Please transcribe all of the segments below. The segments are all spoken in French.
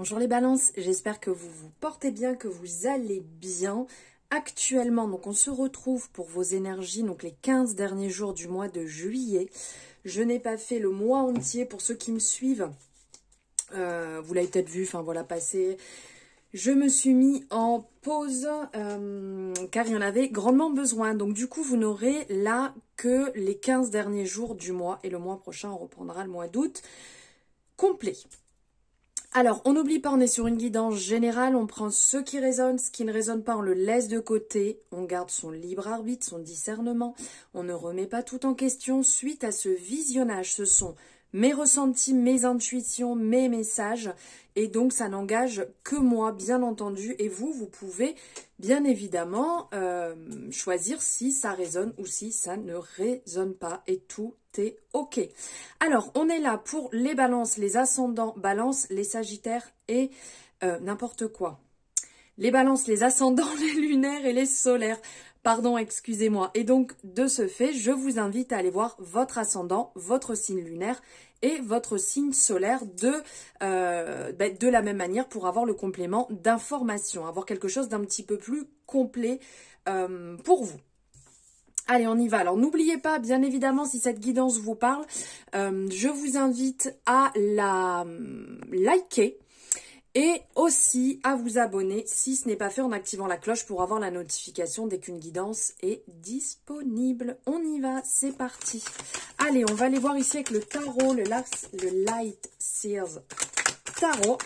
Bonjour les balances, j'espère que vous vous portez bien, que vous allez bien. Actuellement, donc on se retrouve pour vos énergies, donc les 15 derniers jours du mois de juillet. Je n'ai pas fait le mois entier pour ceux qui me suivent. Euh, vous l'avez peut-être vu, enfin voilà, passé. Je me suis mis en pause euh, car il y en avait grandement besoin. Donc du coup, vous n'aurez là que les 15 derniers jours du mois et le mois prochain, on reprendra le mois d'août complet. Alors, on n'oublie pas, on est sur une guidance générale, on prend ce qui résonne, ce qui ne résonne pas, on le laisse de côté, on garde son libre arbitre, son discernement, on ne remet pas tout en question. Suite à ce visionnage, ce sont mes ressentis, mes intuitions, mes messages. Et donc, ça n'engage que moi, bien entendu. Et vous, vous pouvez bien évidemment euh, choisir si ça résonne ou si ça ne résonne pas. Et tout est OK. Alors, on est là pour les balances, les ascendants balances, les sagittaires et euh, n'importe quoi. Les balances, les ascendants, les lunaires et les solaires. Pardon, excusez-moi. Et donc, de ce fait, je vous invite à aller voir votre ascendant, votre signe lunaire et votre signe solaire de, euh, ben, la même manière pour avoir le complément d'information, avoir quelque chose d'un petit peu plus complet euh, pour vous. Allez, on y va. Alors, n'oubliez pas, bien évidemment, si cette guidance vous parle, euh, je vous invite à la liker, et aussi à vous abonner si ce n'est pas fait en activant la cloche pour avoir la notification dès qu'une guidance est disponible. On y va, c'est parti. Allez, on va aller voir ici avec le tarot, le, le Light Sears Tarot.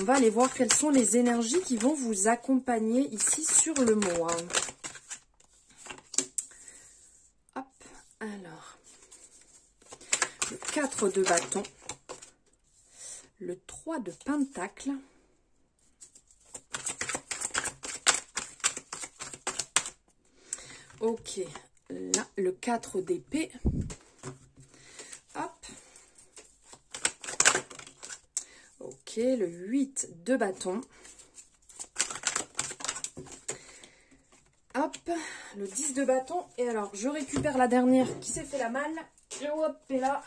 On va aller voir quelles sont les énergies qui vont vous accompagner ici sur le mois. Hop, alors. Le 4 de bâton le 3 de pentacle, ok, là, le 4 d'épée, hop, ok, le 8 de bâton, hop, le 10 de bâton, et alors, je récupère la dernière qui s'est fait la malle, et hop, et là,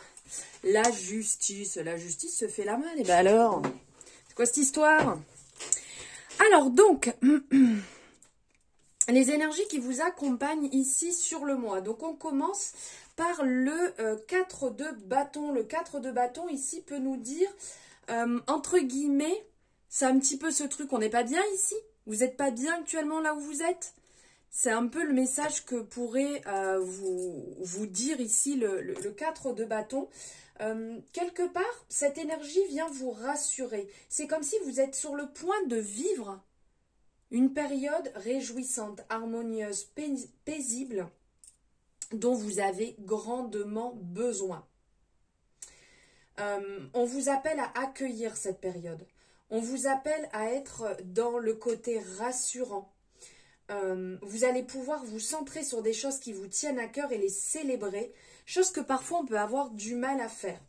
la justice. La justice se fait la main. Et ben alors C'est quoi cette histoire? Alors donc, les énergies qui vous accompagnent ici sur le mois. Donc on commence par le 4 euh, de bâton. Le 4 de bâton ici peut nous dire, euh, entre guillemets, c'est un petit peu ce truc, on n'est pas bien ici? Vous n'êtes pas bien actuellement là où vous êtes? C'est un peu le message que pourrait euh, vous, vous, dire ici le, le, 4 de bâton. Euh, quelque part, cette énergie vient vous rassurer. C'est comme si vous êtes sur le point de vivre une période réjouissante, harmonieuse, paisible, dont vous avez grandement besoin. Euh, on vous appelle à accueillir cette période. On vous appelle à être dans le côté rassurant, euh, vous allez pouvoir vous centrer sur des choses qui vous tiennent à cœur et les célébrer, chose que parfois on peut avoir du mal à faire.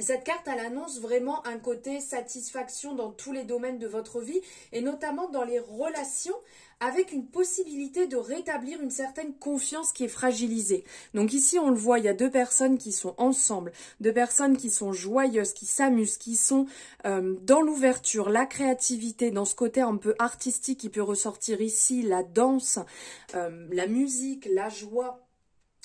Cette carte, elle annonce vraiment un côté satisfaction dans tous les domaines de votre vie et notamment dans les relations avec une possibilité de rétablir une certaine confiance qui est fragilisée. Donc ici, on le voit, il y a deux personnes qui sont ensemble, deux personnes qui sont joyeuses, qui s'amusent, qui sont euh, dans l'ouverture, la créativité, dans ce côté un peu artistique qui peut ressortir ici, la danse, euh, la musique, la joie.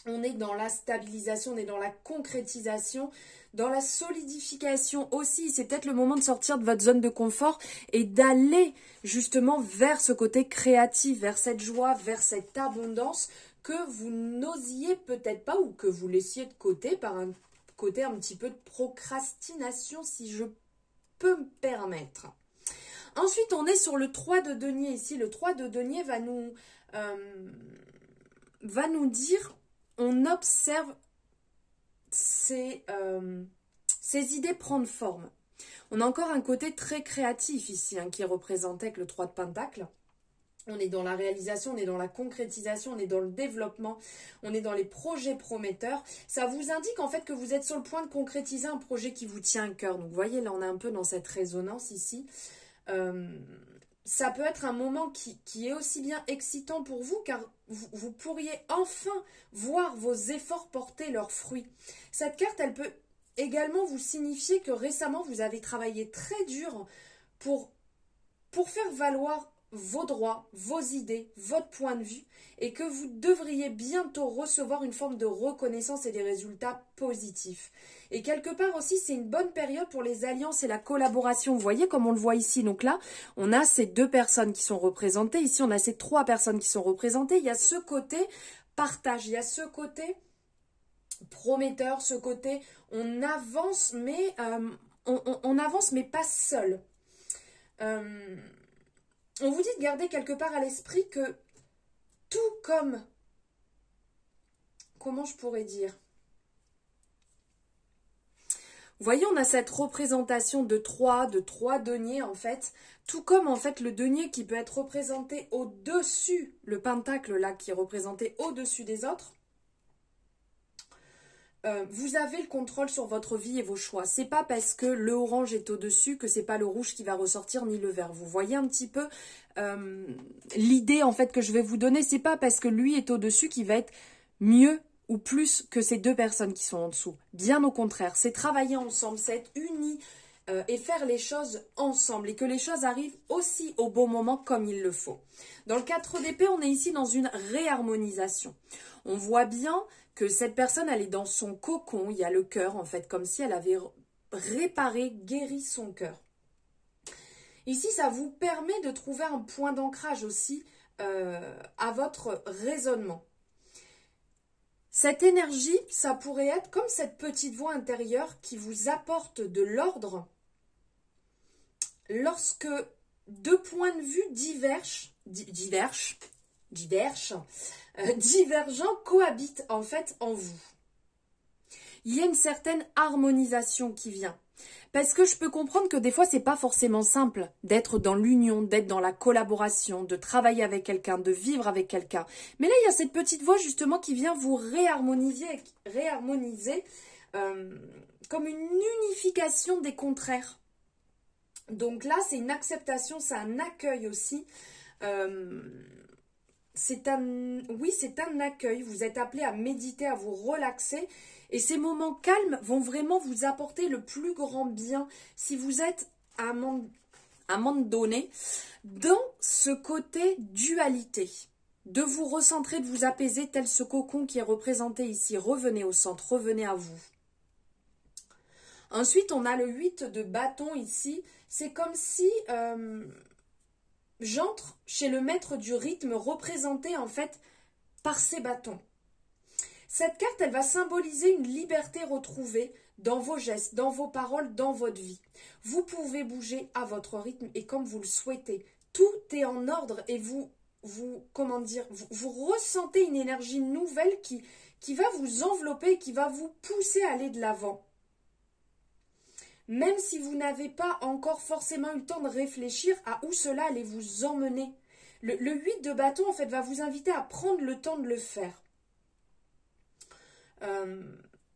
On est dans la stabilisation, on est dans la concrétisation dans la solidification aussi. C'est peut-être le moment de sortir de votre zone de confort et d'aller justement vers ce côté créatif, vers cette joie, vers cette abondance que vous n'osiez peut-être pas ou que vous laissiez de côté par un côté un petit peu de procrastination si je peux me permettre. Ensuite, on est sur le 3 de denier ici. Le 3 de denier va nous, euh, va nous dire, on observe euh, ces, idées prendre forme. On a encore un côté très créatif ici hein, qui est représenté avec le 3 de Pentacle. On est dans la réalisation, on est dans la concrétisation, on est dans le développement, on est dans les projets prometteurs. Ça vous indique en fait que vous êtes sur le point de concrétiser un projet qui vous tient à cœur. Donc vous voyez, là on est un peu dans cette résonance ici. Euh, ça peut être un moment qui, est aussi bien excitant pour vous car vous, pourriez enfin voir vos efforts porter leurs fruits. Cette carte, elle peut également vous signifier que récemment, vous avez travaillé très dur pour, pour faire valoir vos droits, vos idées, votre point de vue, et que vous devriez bientôt recevoir une forme de reconnaissance et des résultats positifs. Et quelque part aussi, c'est une bonne période pour les alliances et la collaboration. Vous voyez comme on le voit ici. Donc là, on a ces deux personnes qui sont représentées. Ici, on a ces trois personnes qui sont représentées. Il y a ce côté partage, il y a ce côté prometteur, ce côté on avance, mais euh, on, avance, mais pas seul. Euh, on vous dit de garder quelque part à l'esprit que tout comme, comment je pourrais dire? Vous voyez, on a cette représentation de trois, de trois deniers en fait, tout comme en fait le denier qui peut être représenté au-dessus, le pentacle là qui est représenté au-dessus des autres. Euh, vous avez le contrôle sur votre vie et vos choix. C'est pas parce que le orange est au-dessus que c'est pas le rouge qui va ressortir ni le vert. Vous voyez un petit peu euh, l'idée en fait que je vais vous donner. C'est pas parce que lui est au-dessus qu'il va être mieux ou plus que ces deux personnes qui sont en dessous. Bien au contraire, c'est travailler ensemble, c'est être unis euh, et faire les choses ensemble et que les choses arrivent aussi au bon moment comme il le faut. Dans le 4 d'épée, on est ici dans une réharmonisation. On voit bien que cette personne, elle est dans son cocon, il y a le cœur en fait, comme si elle avait réparé, guéri son cœur. Ici, ça vous permet de trouver un point d'ancrage aussi euh, à votre raisonnement. Cette énergie, ça pourrait être comme cette petite voix intérieure qui vous apporte de l'ordre lorsque deux points de vue divergent, divergent, divergent, euh, divergents cohabitent en fait en vous. Il y a une certaine harmonisation qui vient. Parce que je peux comprendre que des fois, c'est pas forcément simple d'être dans l'union, d'être dans la collaboration, de travailler avec quelqu'un, de vivre avec quelqu'un. Mais là, il y a cette petite voix justement qui vient vous réharmoniser, réharmoniser euh, comme une unification des contraires. Donc là, c'est une acceptation, c'est un accueil aussi. Euh, oui, c'est un accueil. Vous êtes appelé à méditer, à vous relaxer et ces moments calmes vont vraiment vous apporter le plus grand bien si vous êtes à un moment, donné dans ce côté dualité. De vous recentrer, de vous apaiser, tel ce cocon qui est représenté ici. Revenez au centre, revenez à vous. Ensuite, on a le 8 de bâton ici. C'est comme si euh, j'entre chez le maître du rythme représenté en fait par ces bâtons. Cette carte, elle va symboliser une liberté retrouvée dans vos gestes, dans vos paroles, dans votre vie. Vous pouvez bouger à votre rythme et comme vous le souhaitez. Tout est en ordre et vous, vous comment dire, vous, ressentez une énergie nouvelle qui va vous envelopper, qui va vous pousser à aller de l'avant. Même si vous n'avez pas encore forcément eu le temps de réfléchir à où cela allait vous emmener. Le, le 8 de bâton, en fait, va vous inviter à prendre le temps de le faire. Euh,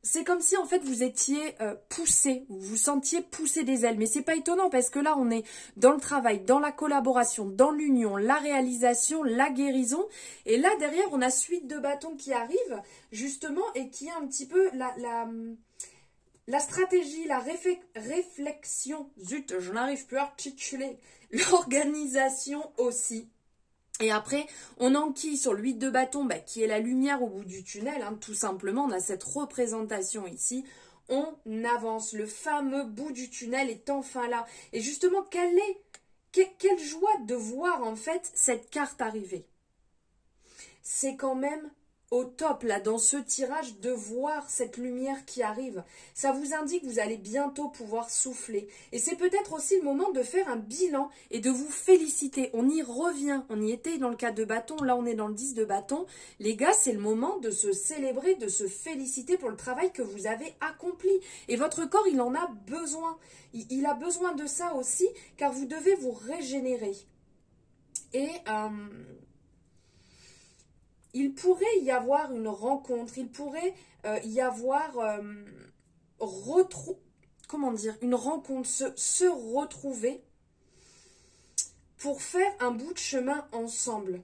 c'est comme si en fait vous étiez euh, poussé, vous vous sentiez pousser des ailes. Mais c'est pas étonnant parce que là on est dans le travail, dans la collaboration, dans l'union, la réalisation, la guérison. Et là derrière on a suite de bâtons qui arrivent justement et qui est un petit peu la, la stratégie, la réflexion. Zut, je n'arrive plus à articuler. L'organisation aussi. Et après, on enquille sur l'huile de bâton, bah, qui est la lumière au bout du tunnel, hein, tout simplement. On a cette représentation ici. On avance. Le fameux bout du tunnel est enfin là. Et justement, quelle joie de voir en fait cette carte arriver. C'est quand même au top là dans ce tirage de voir cette lumière qui arrive. Ça vous indique que vous allez bientôt pouvoir souffler. Et c'est peut-être aussi le moment de faire un bilan et de vous féliciter. On y revient. On y était dans le cas de bâton. Là, on est dans le 10 de bâton. Les gars, c'est le moment de se célébrer, de se féliciter pour le travail que vous avez accompli. Et votre corps, il en a besoin. Il, a besoin de ça aussi car vous devez vous régénérer. Et... Euh, il pourrait y avoir une rencontre, il pourrait euh, y avoir euh, comment dire, une rencontre, se, retrouver pour faire un bout de chemin ensemble.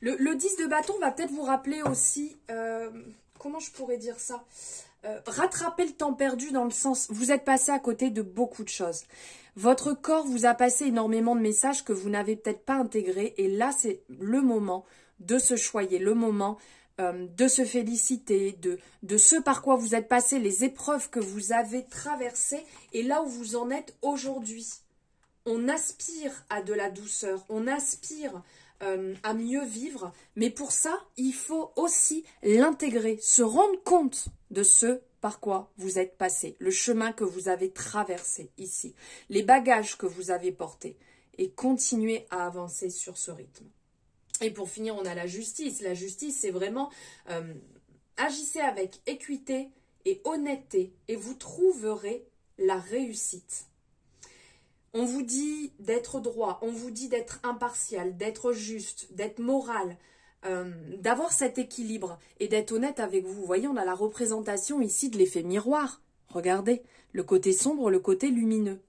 Le, le 10 de bâton va peut-être vous rappeler aussi, euh, comment je pourrais dire ça rattraper le temps perdu dans le sens, vous êtes passé à côté de beaucoup de choses. Votre corps vous a passé énormément de messages que vous n'avez peut-être pas intégrés et là c'est le moment de se choyer, le moment euh, de se féliciter, de, ce par quoi vous êtes passé, les épreuves que vous avez traversées et là où vous en êtes aujourd'hui. On aspire à de la douceur, on aspire euh, à mieux vivre, mais pour ça, il faut aussi l'intégrer, se rendre compte de ce par quoi vous êtes passé, le chemin que vous avez traversé ici, les bagages que vous avez portés, et continuer à avancer sur ce rythme. Et pour finir, on a la justice. La justice, c'est vraiment euh, agissez avec équité et honnêteté, et vous trouverez la réussite. On vous dit d'être droit, on vous dit d'être impartial, d'être juste, d'être moral, euh, d'avoir cet équilibre et d'être honnête avec vous. Vous voyez, on a la représentation ici de l'effet miroir. Regardez, le côté sombre, le côté lumineux.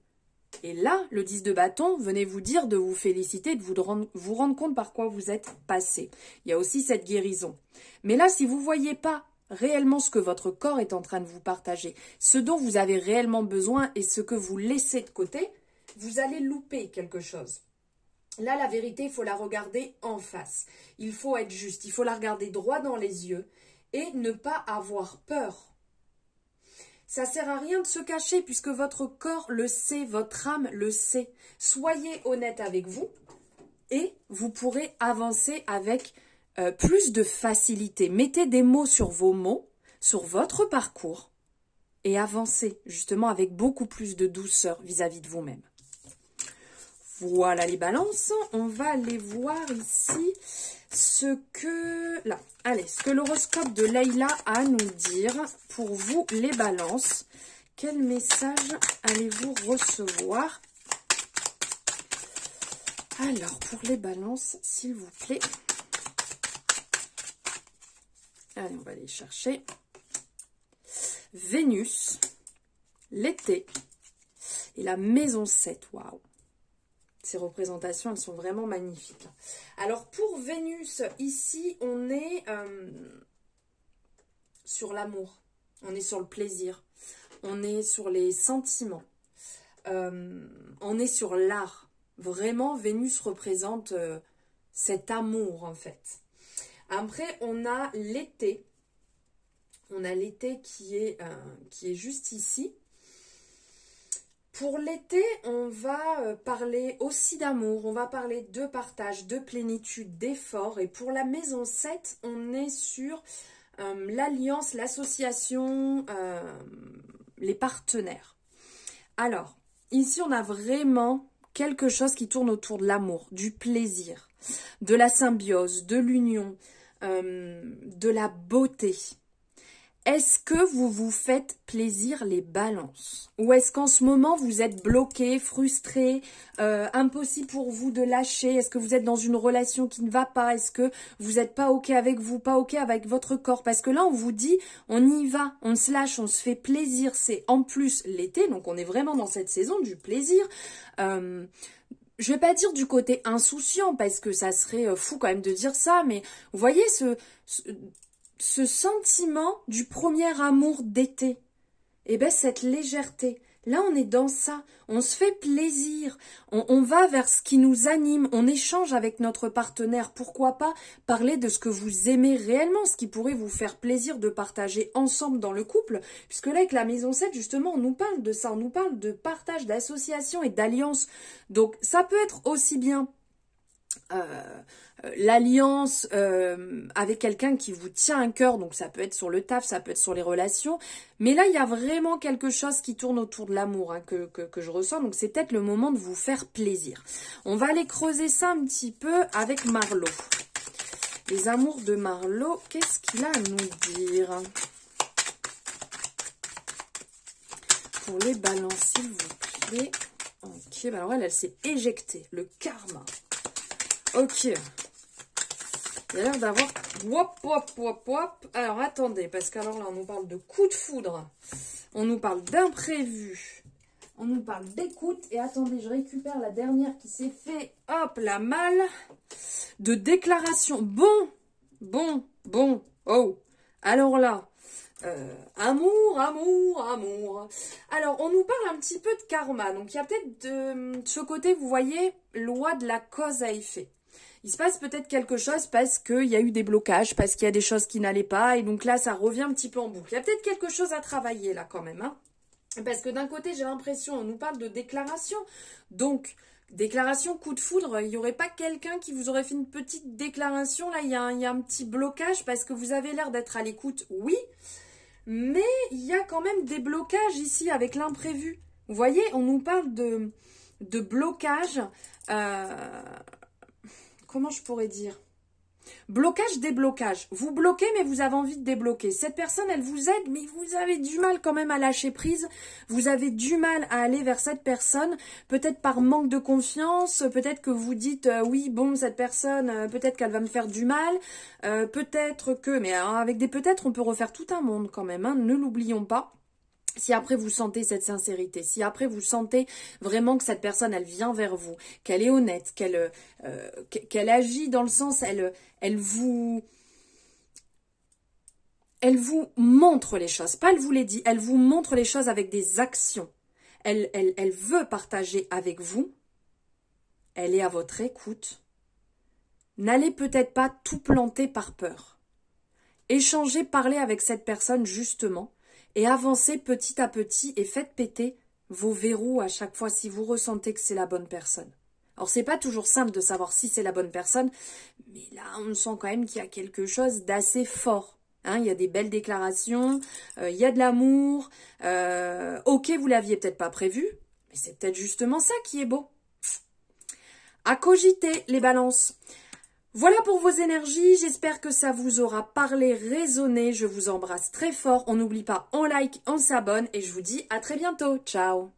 Et là, le 10 de bâton, venez vous dire de vous féliciter, de vous rendre, vous rendre compte par quoi vous êtes passé. Il y a aussi cette guérison. Mais là, si vous ne voyez pas réellement ce que votre corps est en train de vous partager, ce dont vous avez réellement besoin et ce que vous laissez de côté, vous allez louper quelque chose. Là, la vérité, il faut la regarder en face. Il faut être juste, il faut la regarder droit dans les yeux et ne pas avoir peur. Ça sert à rien de se cacher puisque votre corps le sait, votre âme le sait. Soyez honnête avec vous et vous pourrez avancer avec euh, plus de facilité. Mettez des mots sur vos mots, sur votre parcours et avancez justement avec beaucoup plus de douceur vis à -vis de vous-même. Voilà les balances. On va aller voir ici ce que... Là, allez, ce que l'horoscope de Leïla a à nous dire pour vous les balances. Quel message allez-vous recevoir? Alors, pour les balances, s'il vous plaît. Allez, on va aller chercher. Vénus, l'été et la maison 7. Waouh ces représentations, elles sont vraiment magnifiques. Alors pour Vénus, ici, on est euh, sur l'amour, on est sur le plaisir, on est sur les sentiments, euh, on est sur l'art. Vraiment, Vénus représente euh, cet amour en fait. Après, on a l'été. On a l'été qui est, qui est juste ici. Pour l'été, on va euh, parler aussi d'amour, on va parler de partage, de plénitude, d'effort. Et pour la maison 7, on est sur euh, l'alliance, l'association, euh, les partenaires. Alors, ici, on a vraiment quelque chose qui tourne autour de l'amour, du plaisir, de la symbiose, de l'union, de la beauté. Est-ce que vous vous faites plaisir les balances? Ou est-ce qu'en ce moment vous êtes bloqué, frustré, euh, impossible pour vous de lâcher? Est-ce que vous êtes dans une relation qui ne va pas? Est-ce que vous n'êtes pas OK avec vous, pas OK avec votre corps? Parce que là on vous dit on y va, on se lâche, on se fait plaisir. C'est en plus l'été, donc on est vraiment dans cette saison du plaisir. Euh, je vais pas dire du côté insouciant parce que ça serait euh, fou quand même de dire ça, mais vous voyez ce ce sentiment du premier amour d'été, eh bien cette légèreté, là on est dans ça, on se fait plaisir, on, on, va vers ce qui nous anime, on échange avec notre partenaire, pourquoi pas parler de ce que vous aimez réellement, ce qui pourrait vous faire plaisir de partager ensemble dans le couple, puisque là avec la maison 7 justement on nous parle de ça, on nous parle de partage, d'association et d'alliance, donc ça peut être aussi bien euh, l'alliance euh, avec quelqu'un qui vous tient un cœur, donc ça peut être sur le taf, ça peut être sur les relations, mais là il y a vraiment quelque chose qui tourne autour de l'amour hein, que, que, je ressens, donc c'est peut-être le moment de vous faire plaisir. On va aller creuser ça un petit peu avec Marlowe. Les amours de Marlowe, qu'est-ce qu'il a à nous dire? Pour les balances, s'il vous plaît. Ok, bah alors elle s'est éjectée, le karma. Ok. Il a l'air d'avoir... Wop, wop, wop, wop. Alors, attendez, parce qu'alors là, on nous parle de coup de foudre. On nous parle d'imprévu. On nous parle d'écoute. Et attendez, je récupère la dernière qui s'est fait, hop, la malle de déclaration. Bon, bon, bon. Oh, alors là, Euh, amour, amour, amour. Alors, on nous parle un petit peu de karma. Donc, il y a peut-être de, ce côté, vous voyez, loi de la cause à effet. Il se passe peut-être quelque chose parce qu'il y a eu des blocages, parce qu'il y a des choses qui n'allaient pas. Et donc là, ça revient un petit peu en boucle. Il y a peut-être quelque chose à travailler là quand même. Hein. parce que d'un côté, j'ai l'impression, on nous parle de déclaration. Donc, Déclaration coup de foudre, il n'y aurait pas quelqu'un qui vous aurait fait une petite déclaration Là, il y, a il y a un petit blocage parce que vous avez l'air d'être à l'écoute, oui, mais il y a quand même des blocages ici avec l'imprévu. Vous voyez, on nous parle de, de blocage. Euh, comment je pourrais dire? Blocage, déblocage. Vous bloquez, mais vous avez envie de débloquer. Cette personne, elle vous aide, mais vous avez du mal quand même à lâcher prise. Vous avez du mal à aller vers cette personne, peut-être par manque de confiance, peut-être que vous dites euh, oui, bon, cette personne, euh, peut-être qu'elle va me faire du mal, euh, peut-être que, mais avec des peut-être, on peut refaire tout un monde quand même, hein, ne l'oublions pas. Si après vous sentez cette sincérité, si après vous sentez vraiment que cette personne elle vient vers vous, qu'elle est honnête, qu'elle euh, agit dans le sens elle vous elle vous montre les choses, pas elle vous les dit, elle vous montre les choses avec des actions. Elle, elle, elle veut partager avec vous. Elle est à votre écoute. N'allez peut-être pas tout planter par peur. Échangez, parlez avec cette personne justement et avancez petit à petit et faites péter vos verrous à chaque fois si vous ressentez que c'est la bonne personne. Alors c'est pas toujours simple de savoir si c'est la bonne personne, mais là on sent quand même qu'il y a quelque chose d'assez fort. Hein, il y a des belles déclarations, euh, il y a de l'amour. Euh, ok, vous l'aviez peut-être pas prévu, mais c'est peut-être justement ça qui est beau. À cogiter les balances. Voilà pour vos énergies, j'espère que ça vous aura parlé, résonné, je vous embrasse très fort, on n'oublie pas, on like, on s'abonne et je vous dis à très bientôt, ciao